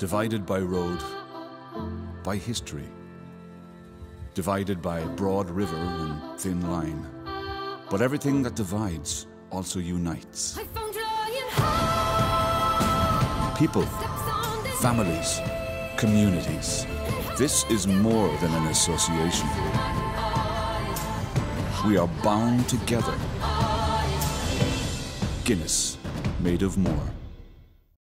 divided by road, by history, divided by broad river and thin line. But everything that divides also unites. People, families, communities. This is more than an association. We are bound together. Guinness, made of more.